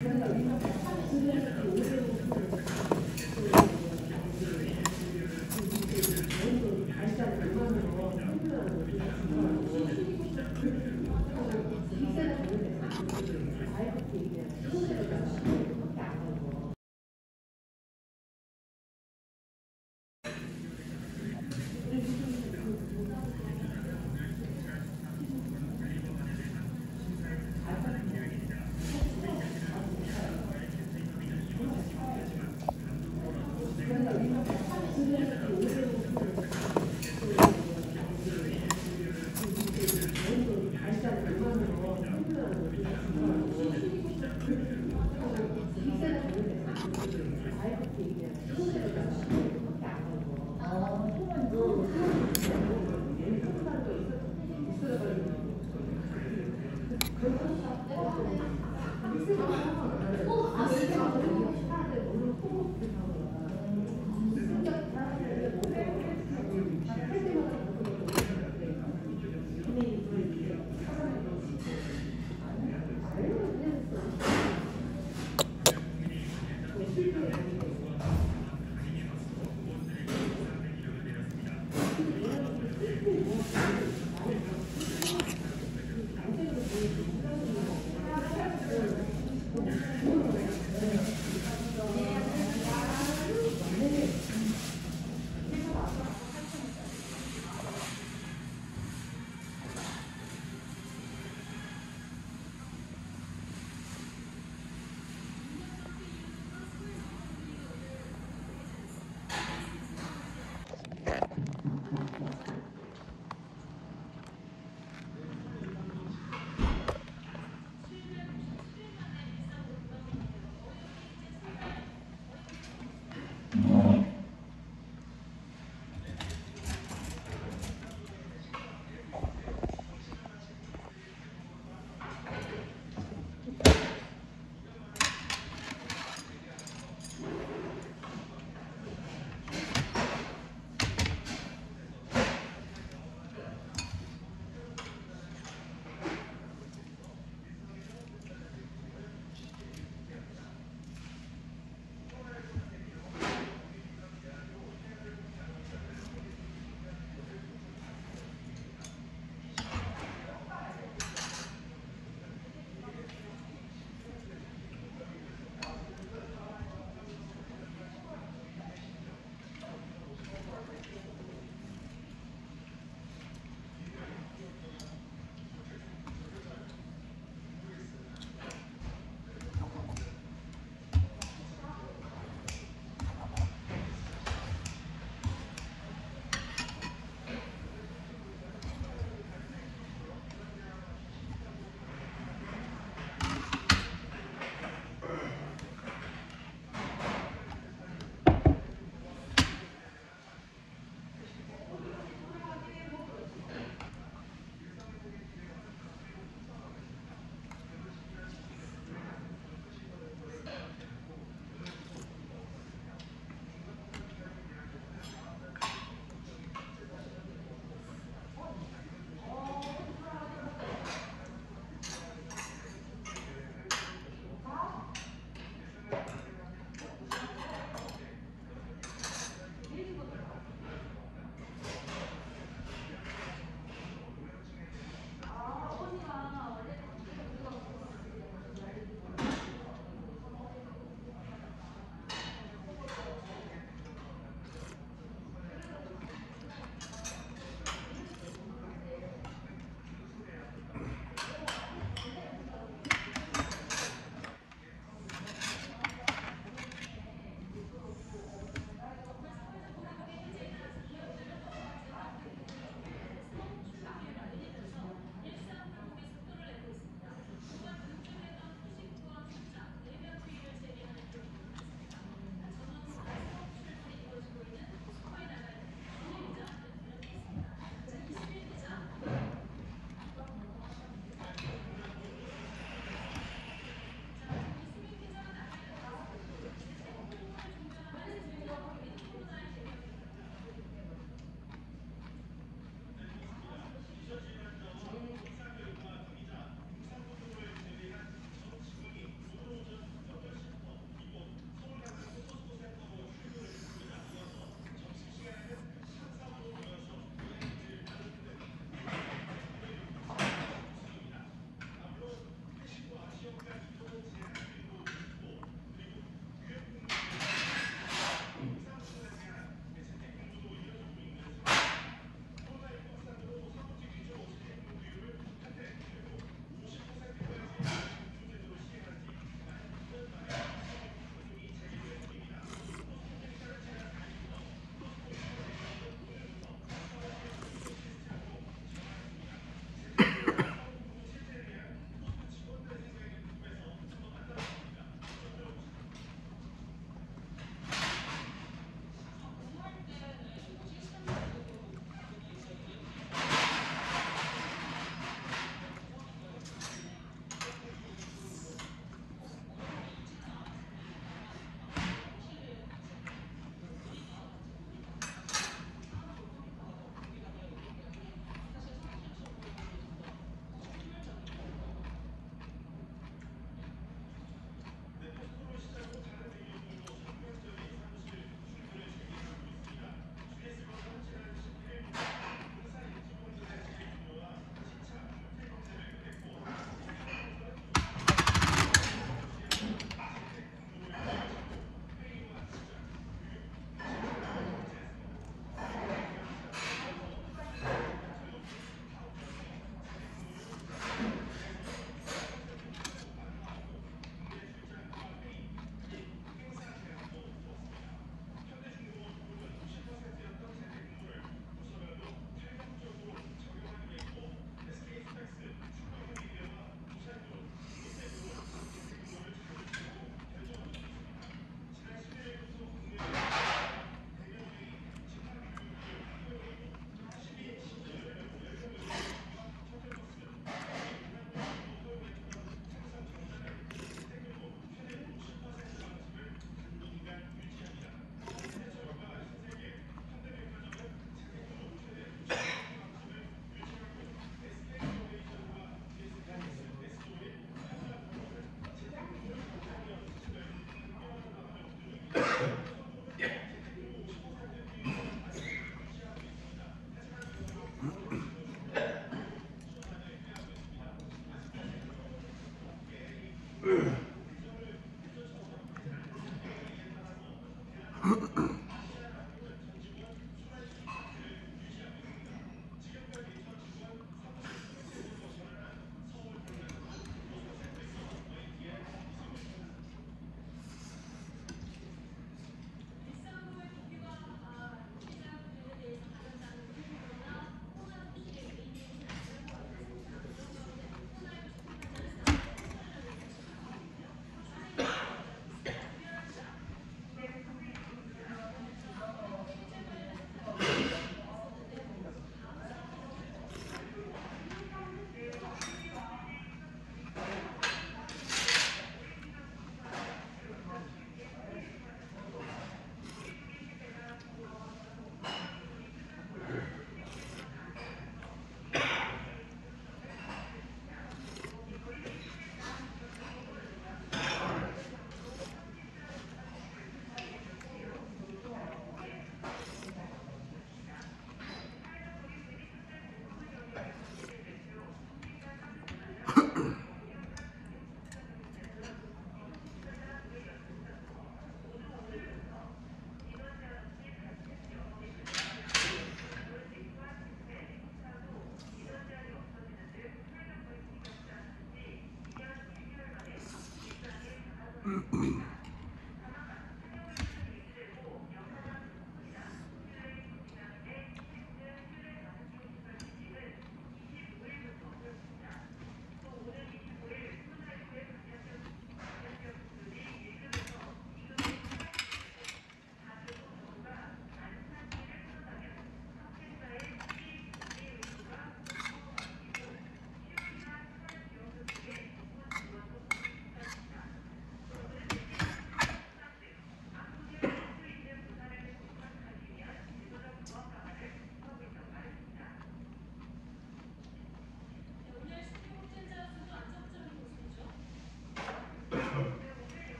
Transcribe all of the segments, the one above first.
Thank you. 아,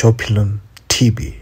조필름 TV